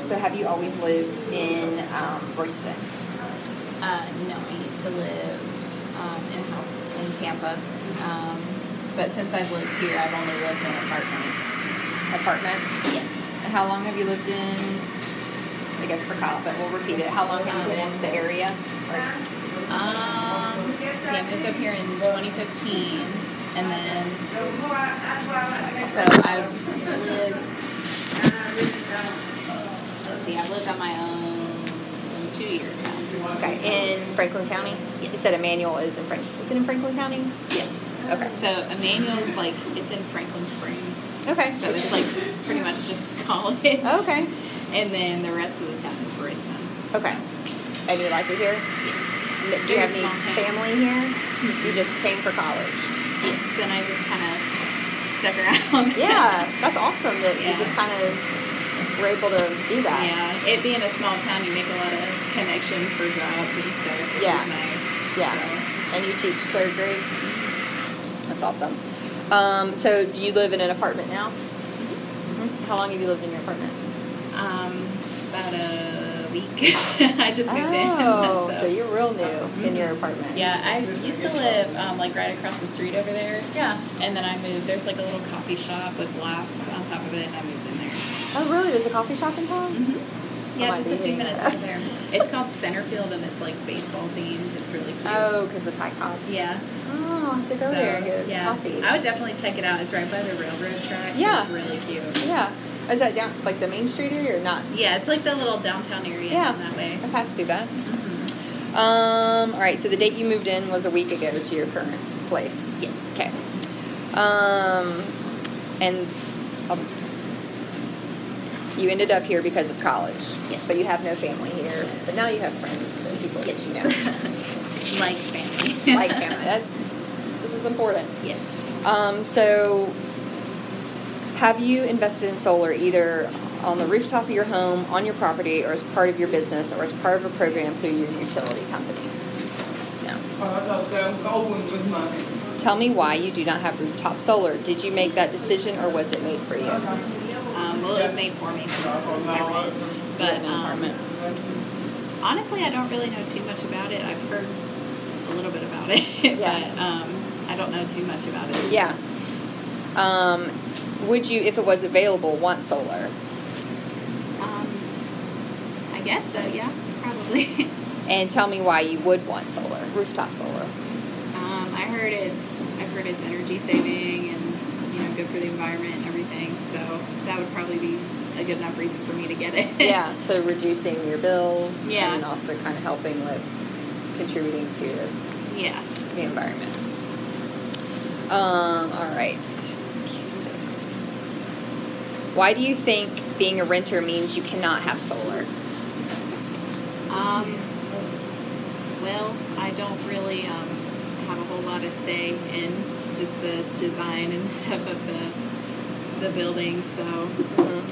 Um, so have you always lived in um, Royston? Uh, no, I used to live um, in a house in Tampa. Um, but since I've lived here, I've only lived in apartments. Apartments? Yes. And how long have you lived in, I guess for Kyle, but we'll repeat it. How long have you been in the area? Um, see, I moved up here in 2015, and then so I've lived. Let's see, I've lived on my own two years now. Okay, in Franklin County? You said Emmanuel is in Franklin. Is it in Franklin County? Yes. Okay. So Emmanuel is like it's in Franklin Springs, Okay. so it's like pretty much just college. Okay. And then the rest of the town is Royston. Okay. And you like it here? Yes. Do you have any Very small town. family here? You just came for college. Yes, and I just kind of stuck around. Yeah, that's awesome that you just kind of were able to do that. Yeah, it being a small town, you make a lot of connections for jobs and stuff, Yeah. nice. Yeah. So, And you teach third grade? That's awesome. Um, so, do you live in an apartment now? Mhm. How long have you lived in your apartment? um, about a week. I just moved in. Oh, so. so you're real new in your apartment. Yeah, I used to live um, like right across the street over there. Yeah. And then I moved. There's like a little coffee shop with laughs on top of it, and I moved in. Oh, really? There's a coffee shop in town? Mm-hmm. Yeah, just a few minutes over there. It's called Centerfield, and it's like baseball themed. It's really cute. Oh, because the Ty Cobb. Yeah. Oh, I'll have to go So, there and get yeah. coffee. I would definitely check it out. It's right by the railroad track. Yeah. It's really cute. yeah. Is that down like the main street area or not? Yeah, it's like the little downtown area Yeah. down that way. I passed through that. Mhm. Um, all right, so the date you moved in was a week ago to your current place. Yes. Okay. Um, and um, you ended up here because of college. Yes. But you have no family here. But now you have friends and people that you know. Like family. like family. That's this is important. Yes. Um, so, have you invested in solar either on the rooftop of your home, on your property, or as part of your business, or as part of a program through your utility company? No. Tell me why you do not have rooftop solar. Did you make that decision, or was it made for you? Well, it was made for me since I rent. You're But um, honestly, I don't really know too much about it. I've heard a little bit about it, Yeah. but um, I don't know too much about it. Yeah. Um, would you, if it was available, want solar? Um, I guess so. Yeah, probably. And tell me why you would want solar, rooftop solar. Um, I heard it's I've heard it's energy saving and you know good for the environment and everything. So that would probably be a good enough reason for me to get it. yeah, so reducing your bills Yeah. and also kind of helping with contributing to the, yeah. the environment. Um, all right. Q6. Why do you think being a renter means you cannot have solar? Um, well, I don't really um, have a whole lot of say in just the design and stuff of the the building. So,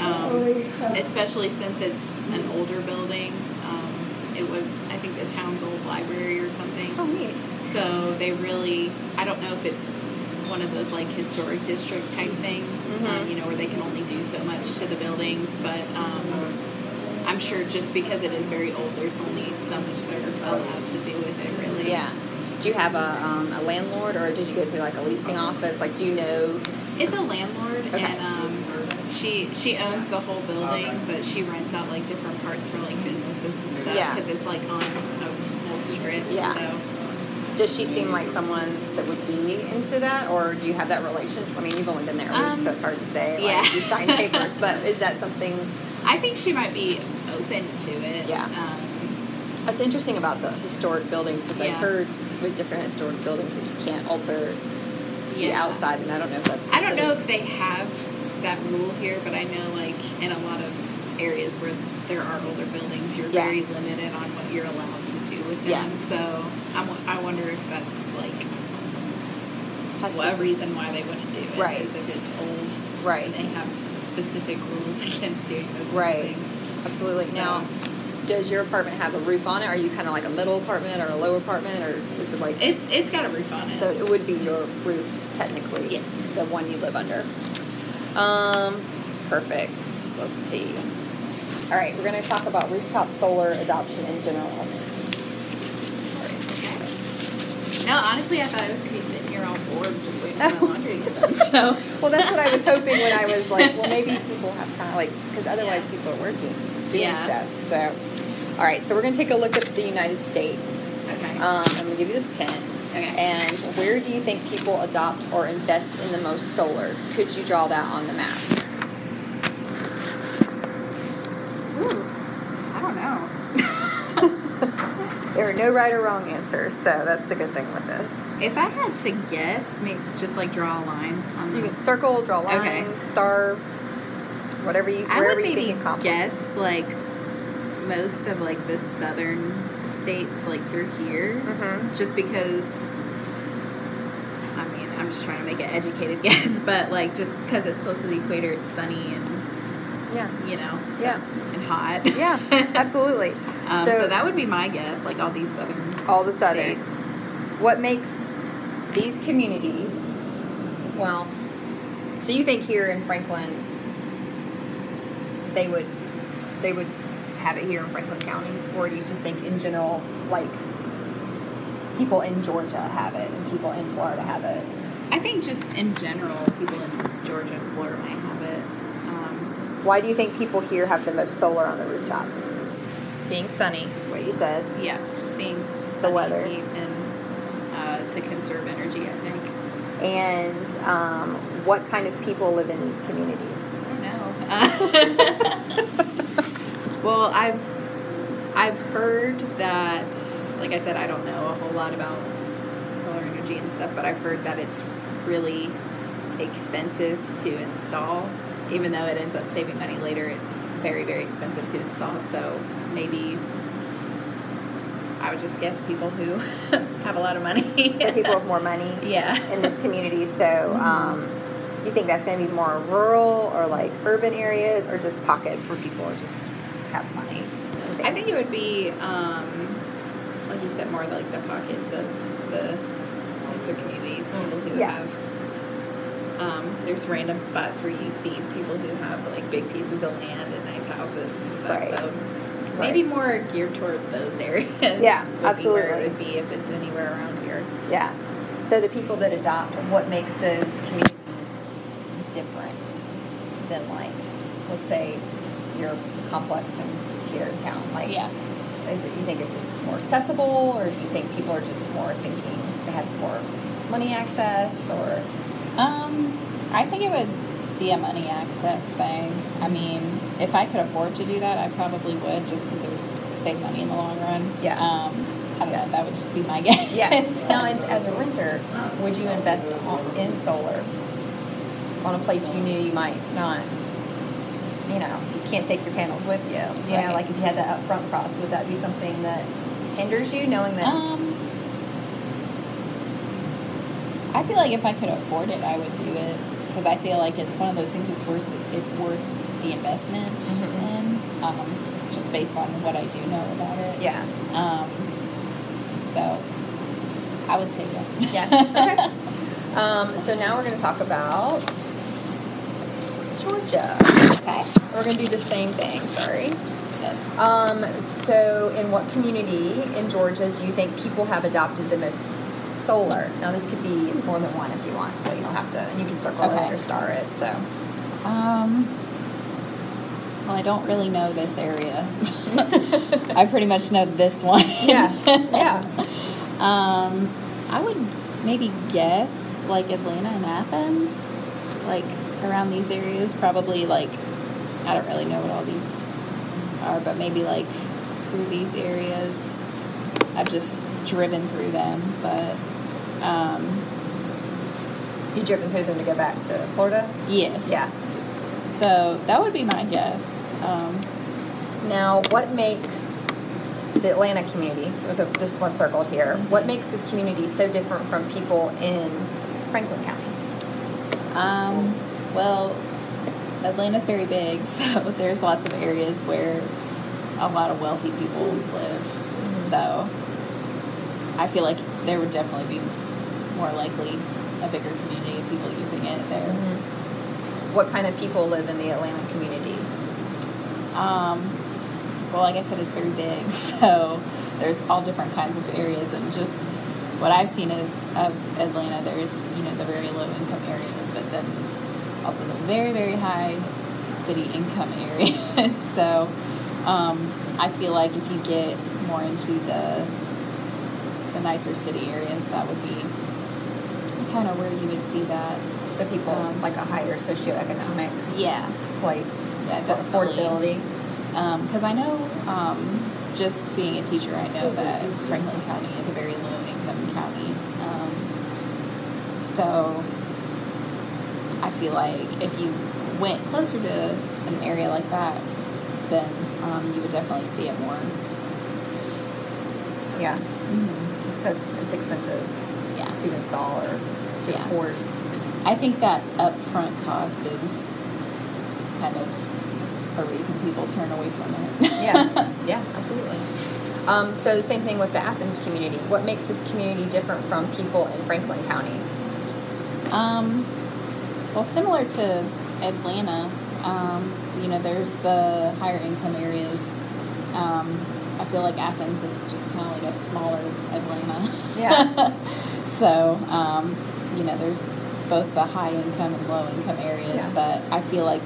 um, especially since it's an older building, um, it was I think the town's old library or something. Oh, neat. So they really, I don't know if it's one of those like historic district type things, um, Mhm. you know, where they can only do so much to the buildings. But um, I'm sure just because it is very old, there's only so much they're allowed to do with it, really. Yeah. Do you have a, um, a landlord or did you go through like a leasing office? Like, do you know? It's a landlord, Okay. and um, she she owns the whole building, but she rents out like different parts for like businesses and stuff. Yeah. Because it's like on a whole strip. Yeah. So. Does she seem like someone that would be into that, or do you have that relation? I mean, you've only been there a week, Um, so it's hard to say. Like, yeah. you sign papers, but is that something I think she might be open to it. Yeah. Um, that's interesting about the historic buildings? Because I've heard with different historic buildings that you can't alter the yeah. outside, and I don't know if that's. I don't know if they have that rule here, but I know like in a lot of areas where there are older buildings, you're Yeah. very limited on what you're allowed to do with them. Yeah. So I'm, I wonder if that's like Has a reason why they wouldn't do it. Right. Is if it's old right, and they have specific rules against doing those Right. things. absolutely. So- Now, does your apartment have a roof on it? Are you kind of like a middle apartment or a low apartment, or is it like? It's it's got a roof on it. So it would be your roof technically. Yes. The one you live under. Um, perfect. Let's see. All right, we're going to talk about rooftop solar adoption in general. No, honestly, I thought I was gonna be sitting here all bored, just waiting for my laundry to get done. So, Well, that's what I was hoping when I was like, well, maybe people have time, like, because otherwise Yeah. people are working, doing Yeah. stuff. So, all right, so we're going to take a look at the United States. okay. Um, I'm going to give you this pen. Okay. And where do you think people adopt or invest in the most solar? Could you draw that on the map? Ooh, I don't know. There are no right or wrong answers, so that's the good thing with this. If I had to guess, maybe just like draw a line on You the. can circle, draw a line, Okay. star, whatever you, I would maybe think you accomplish. guess like most of like the southern states, like through here, Mm-hmm. just because. I mean, I'm just trying to make an educated guess, but like just because it's close to the equator, it's sunny and Yeah. you know, so- Yeah. and hot. Yeah, absolutely. Um, So- so, that would be my guess, like all these southern All the southern. states. What makes these communities, well, so you think here in Franklin, they would, they would have it here in Franklin County, or do you just think in general, like people in Georgia have it and people in Florida have it? I think just in general, people in Georgia and Florida might have it. Um, Why do you think people here have the most solar on the rooftops? Being sunny, what you said. yeah, just being The weather. and uh, to conserve energy. I think. And um, what kind of people live in these communities? I don't know. well, I've I've heard that, like I said, I don't know a whole lot about solar energy and stuff, but I've heard that it's really expensive to install. Even though it ends up saving money later, it's very very expensive to install. So maybe I would just guess people who have a lot of money. So people have more money yeah. in this community. So, um, you think that's going to be more rural or like urban areas, or just pockets where people are just have money? I think it would be, um, like you said, more like the pockets of the nicer communities, people who Yeah. have. Um, there's random spots where you see people who have like big pieces of land and nice houses and stuff. Right. So Right. maybe more geared toward those areas. Yeah, would Be where absolutely. it would be if it's anywhere around here. Yeah. So the people that adopt, what makes those communities different than like, let's say, your complex in here in town? Like, yeah. is it you think it's just more accessible, or do you think people are just more thinking they have more money access, or Um, I think it would be a money access thing. I mean, if I could afford to do that, I probably would, just because it would save money in the long run. Yeah. Um, I don't Yeah. know. That would just be my guess. Yeah. now, as, as a renter, would you invest on, in solar on a place you knew you might not? You know, you can't take your panels with you. You know, like if you had that upfront cost, would that be something that hinders you, knowing that? Um, I feel like if I could afford it, I would do it because I feel like it's one of those things. It's worth the, it's worth the investment Mhm. in, um, just based on what I do know about it. yeah. Um, so I would say yes. Yeah. Okay. um, so now we're going to talk about Georgia. okay. We're going to do the same thing. Sorry. Um, so, in what community in Georgia do you think people have adopted the most solar? Now, this could be more than one if you want, so you don't have to, and you can circle Okay. it or star it. So, Um, well, I don't really know this area. I pretty much know this one. yeah, yeah, Um, I would maybe guess like Atlanta and Athens, like around these areas. Probably like I don't really know what all these are, but maybe like through these areas. I've just driven through them, but um, you driven through them to go back to Florida. yes. Yeah. So that would be my guess. Um, Now, what makes the Atlanta community, this one circled here, what makes this community so different from people in Franklin County? Um, well, Atlanta's very big, so there's lots of areas where a lot of wealthy people live. So I feel like there would definitely be more likely a bigger community of people using it there. What kind of people live in the Atlanta communities? Um, well, like I said, it's very big, so there's all different kinds of areas, and just what I've seen of, of Atlanta, there's you know the very low income areas, but then also the very very high city income areas. so um, I feel like if you get more into the the nicer city areas, that would be kind of where you would see that. So people Um, like a higher socioeconomic Yeah, place yeah, definitely. affordability. Because I know, um, just being a teacher, I know that Franklin County is a very low income county. Um, so I feel like if you went closer to an area like that, then um, you would definitely see it more. Yeah, Mm-hmm. just because it's expensive Yeah. to install or to Yeah. afford. I think that upfront cost is kind of a reason people turn away from it. Yeah, yeah, absolutely. Um, so the same thing with the Athens community. What makes this community different from people in Franklin County? Um, well, similar to Atlanta, um, you know, there's the higher income areas. Um, I feel like Athens is just kind of like a smaller Atlanta. Yeah. so, um, you know, there's both the high income and low income areas, Yeah. but I feel like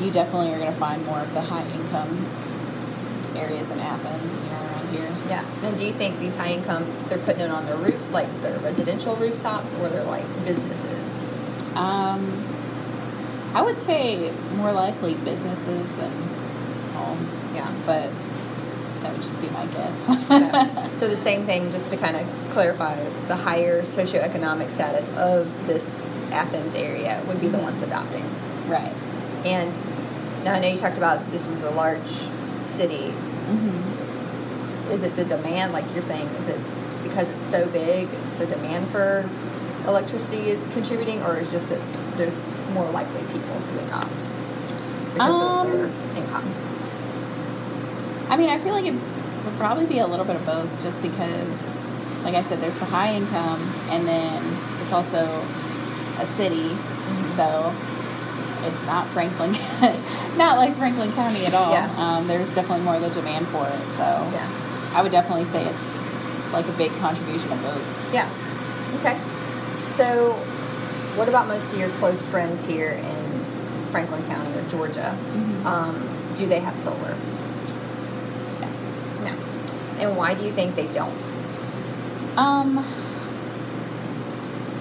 you definitely are going to find more of the high income areas in Athens, you know, around here. Yeah. And do you think these high income they're putting it on their roof, like their residential rooftops, or they're like businesses? Um, I would say more likely businesses than homes. Yeah. But that would just be my guess. So, so the same thing, just to kind of clarify, the higher socioeconomic status of this Athens area would be the ones adopting. right. And now I know you talked about this was a large city. Mm-hmm. Is it the demand, like you're saying, is it because it's so big, the demand for electricity is contributing, or is just that there's more likely people to adopt because Um, of their incomes? I mean, I feel like it would probably be a little bit of both, just because, like I said, there's the high income, and then it's also a city, Mm-hmm. so it's not Franklin, not like Franklin County at all. Yeah. Um, there's definitely more of the demand for it, so Yeah. I would definitely say it's like a big contribution of both. Yeah. Okay. So, what about most of your close friends here in Franklin County or Georgia? Mhm. Um, do they have solar? No. And why do you think they don't? Um,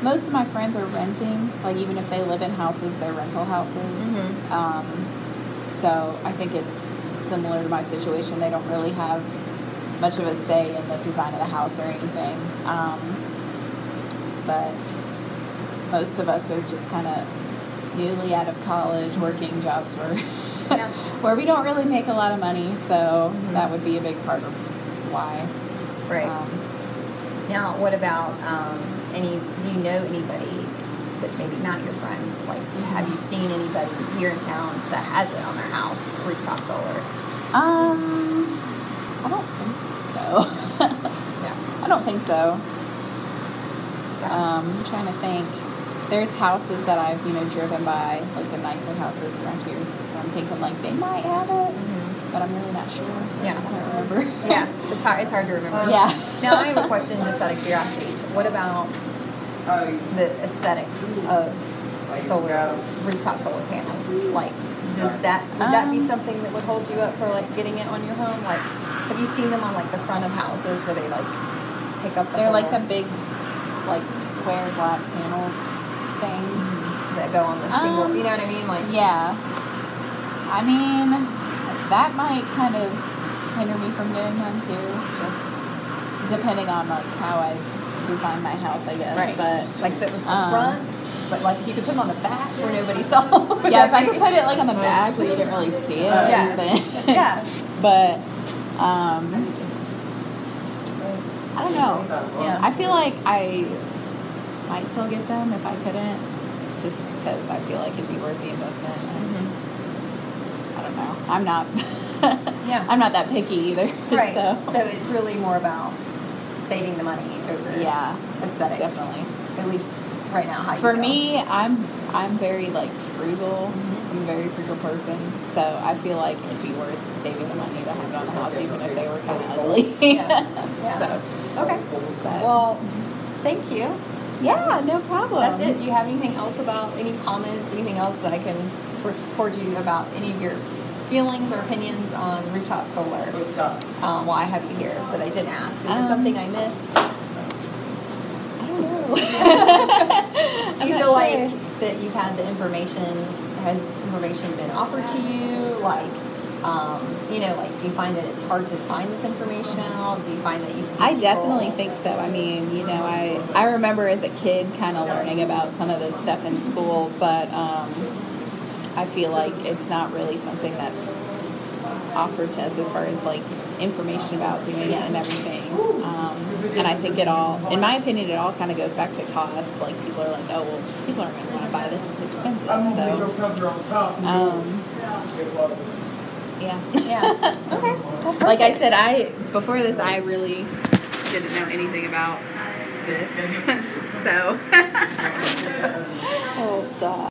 most of my friends are renting. Like even if they live in houses, they're rental houses. Mhm. Um, so I think it's similar to my situation. They don't really have much of a say in the design of the house or anything. Um, but most of us are just kind of newly out of college, working jobs where Yeah. where we don't really make a lot of money. So Mhm. that would be a big part of why. Right. Um, now, what about um, any? Do you know anybody that maybe not your friends? Like, do, have you seen anybody here in town that has it on their house, rooftop solar? Um, I don't Yeah. I don't think so. So, Um, I'm trying to think. There's houses that I've, you know, driven by, like the nicer houses around here. I'm thinking like they might have it, mhm. but I'm really not sure. Yeah. I don't remember. Yeah, it's hard. It's hard to remember. Yeah. Now I have a question, just out of curiosity. What about the aesthetics of solar rooftop solar panels? Like, does that would that be Um, something that would hold you up for like getting it on your home? Like, have you seen them on like the front of houses where they like take up the They're like the big, like square black panel things. that go on the shingle? Um, you know what I mean? Like, Yeah. I mean, that might kind of hinder me from getting them too. Just depending on like how I design my house, I guess. right? But like if it was the um, front, but like if you could put them on the back where nobody saw. yeah, if I could put it like on the back where you didn't really see it. Yeah. Then, Yeah. But um, I don't know. Yeah. I feel like I might still get them if I couldn't, just because I feel like it'd be worth the investment. Mhm. I don't know. I'm not. Yeah. I'm not that picky either. Right. So. So it's really more about saving the money over yeah, aesthetics. definitely. At least right now, For me, I'm I'm very like frugal. I'm a very frugal person, so I feel like it'd be worth saving the money to have it on the house, even if they were kind of ugly. Yeah. Yeah. So, Okay. but, Well, thank you. yeah, no problem. That's it. Do you have anything else about any comments, anything else that I can record you about any of your feelings or opinions on rooftop solar? Um, while I have you here, but I didn't ask. Is there Um, something I missed? I don't know. Do you feel sure. like that you've had the information? Has information been offered to you? Like, um, you know, like, do you find that it's hard to find this information out? Do you find that you see? I people- definitely think so. I mean, you know, I I remember as a kid kind of learning about some of this stuff in school, but um, I feel like it's not really something that's offered to us as far as like information about doing it and everything. Um, and I think it all, in my opinion, it all kind of goes back to cost. Like people are like, oh well, people aren't going to want to buy this; it's expensive. So, um, yeah. Yeah. Okay. Well, like I said, I before this I really didn't know anything about this. so